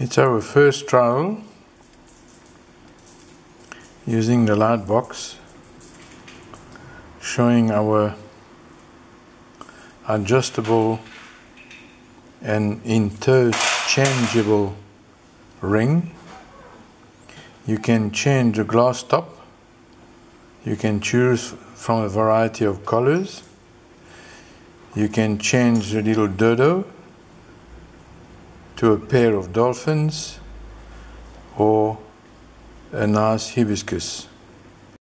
It's our first trial using the light box showing our adjustable and interchangeable ring. You can change the glass top. You can choose from a variety of colors. You can change the little dodo to a pair of dolphins or a nice hibiscus.